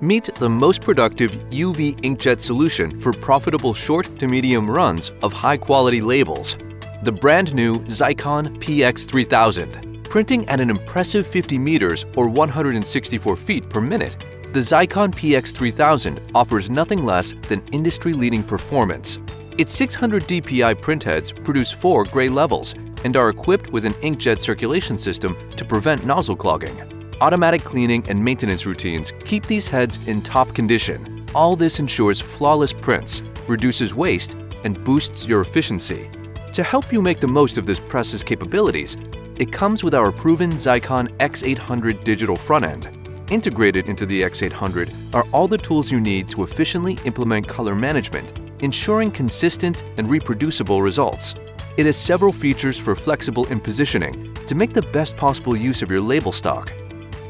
Meet the most productive UV inkjet solution for profitable short to medium runs of high-quality labels. The brand new Xeikon PX3000. Printing at an impressive 50 meters or 164 feet per minute, the Xeikon PX3000 offers nothing less than industry-leading performance. Its 600 dpi printheads produce four gray levels and are equipped with an inkjet circulation system to prevent nozzle clogging. Automatic cleaning and maintenance routines keep these heads in top condition. All this ensures flawless prints, reduces waste, and boosts your efficiency. To help you make the most of this press's capabilities, it comes with our proven Xeikon X800 digital front end. Integrated into the X800 are all the tools you need to efficiently implement color management, ensuring consistent and reproducible results. It has several features for flexible impositioning to make the best possible use of your label stock.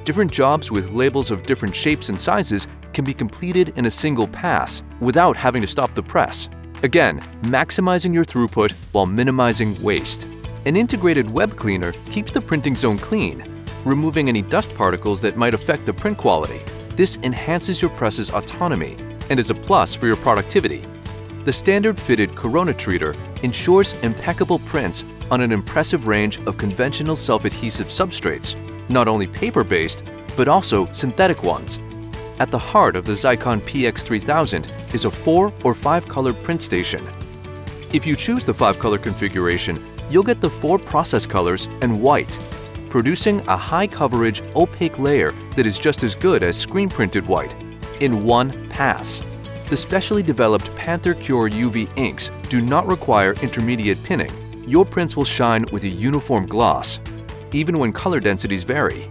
Different jobs with labels of different shapes and sizes can be completed in a single pass without having to stop the press. Again, maximizing your throughput while minimizing waste. An integrated web cleaner keeps the printing zone clean, removing any dust particles that might affect the print quality. This enhances your press's autonomy and is a plus for your productivity. The standard fitted Corona treater ensures impeccable prints on an impressive range of conventional self-adhesive substrates not only paper-based, but also synthetic ones. At the heart of the Xeikon PX3000 is a 4 or 5 color print station. If you choose the 5 color configuration, you'll get the 4 process colors and white, producing a high coverage opaque layer that is just as good as screen printed white, in one pass. The specially developed Panther Cure UV inks do not require intermediate pinning. Your prints will shine with a uniform gloss, even when color densities vary.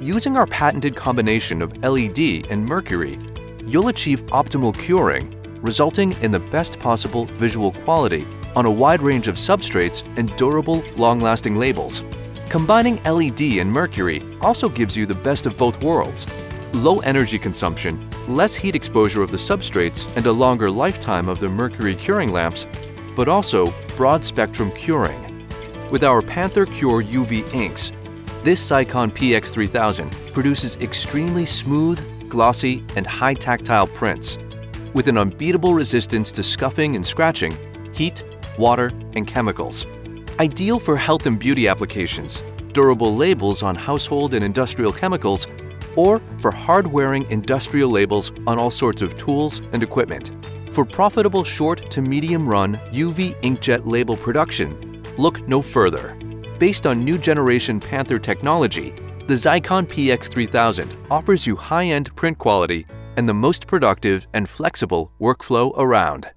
Using our patented combination of LED and mercury, you'll achieve optimal curing, resulting in the best possible visual quality on a wide range of substrates and durable, long-lasting labels. Combining LED and mercury also gives you the best of both worlds. Low energy consumption, less heat exposure of the substrates, and a longer lifetime of the mercury curing lamps, but also broad spectrum curing. With our Panther Cure UV inks, this Xeikon PX3000 produces extremely smooth, glossy, and high tactile prints. With an unbeatable resistance to scuffing and scratching, heat, water, and chemicals. Ideal for health and beauty applications, durable labels on household and industrial chemicals, or for hard-wearing industrial labels on all sorts of tools and equipment. For profitable short to medium run UV inkjet label production, look no further. Based on new generation Panther technology, the Xeikon PX3000 offers you high-end print quality and the most productive and flexible workflow around.